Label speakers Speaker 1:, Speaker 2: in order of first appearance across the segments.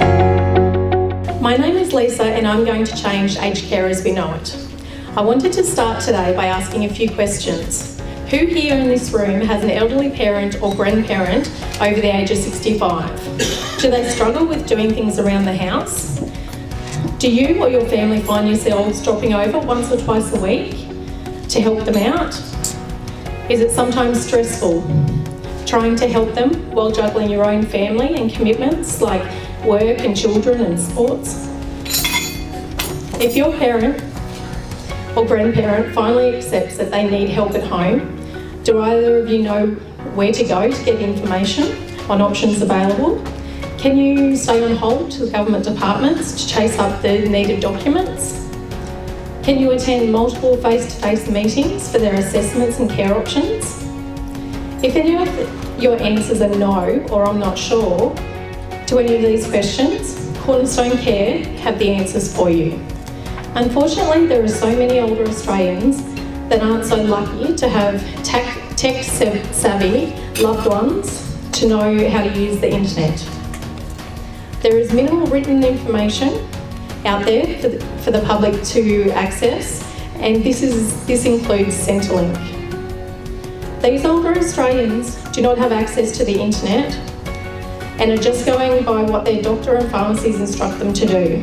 Speaker 1: My name is Lisa and I'm going to change aged care as we know it. I wanted to start today by asking a few questions. Who here in this room has an elderly parent or grandparent over the age of 65? Do they struggle with doing things around the house? Do you or your family find yourselves dropping over once or twice a week to help them out? Is it sometimes stressful trying to help them while juggling your own family and commitments like work and children and sports? If your parent or grandparent finally accepts that they need help at home, do either of you know where to go to get information on options available? Can you stay on hold to the government departments to chase up the needed documents? Can you attend multiple face-to-face -face meetings for their assessments and care options? If any of your answers are no or I'm not sure to any of these questions, Cornerstone Care have the answers for you. Unfortunately, there are so many older Australians that aren't so lucky to have tech tech savvy loved ones to know how to use the internet. There is minimal written information out there for the, for the public to access, and this, is, this includes Centrelink. These older Australians do not have access to the internet and are just going by what their doctor and pharmacies instruct them to do.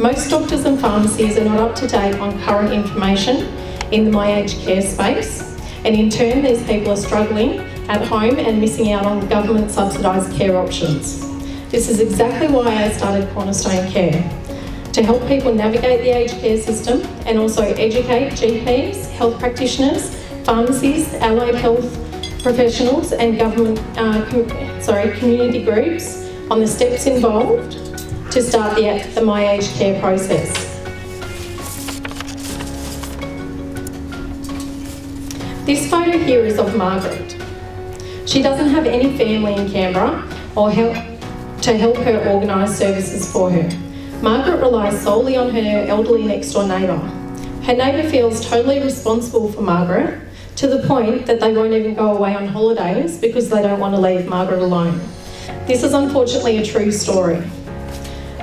Speaker 1: Most doctors and pharmacies are not up to date on current information in the My Aged Care space, and in turn, these people are struggling at home and missing out on government subsidised care options. This is exactly why I started Cornerstone Care to help people navigate the aged care system and also educate GPs, health practitioners, pharmacies, allied health professionals and government, uh, com sorry, community groups on the steps involved to start the, the My Aged Care process. This photo here is of Margaret. She doesn't have any family in Canberra or help to help her organise services for her. Margaret relies solely on her elderly next door neighbour. Her neighbour feels totally responsible for Margaret to the point that they won't even go away on holidays because they don't want to leave Margaret alone. This is unfortunately a true story.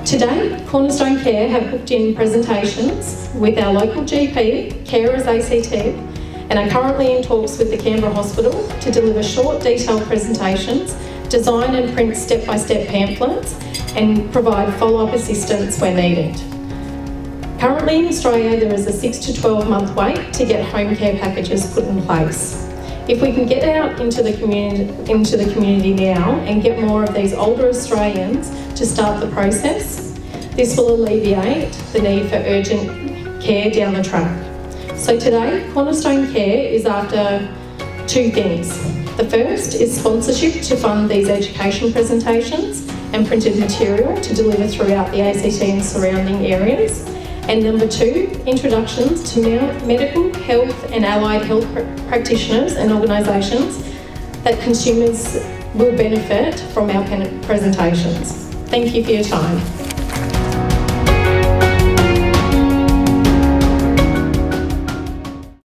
Speaker 1: Today, Cornerstone Care have booked in presentations with our local GP, Carers ACT, and are currently in talks with the Canberra Hospital to deliver short, detailed presentations, design and print step-by-step -step pamphlets, and provide follow-up assistance where needed. Currently in Australia, there is a 6 to 12 month wait to get home care packages put in place. If we can get out into the community, into the community now and get more of these older Australians to start the process, this will alleviate the need for urgent care down the track. So today, Cornerstone Care is after two things. The first is sponsorship to fund these education presentations and printed material to deliver throughout the ACT and surrounding areas. And number two, introductions to medical, health and allied health pr practitioners and organisations that consumers will benefit from our presentations. Thank you for your time.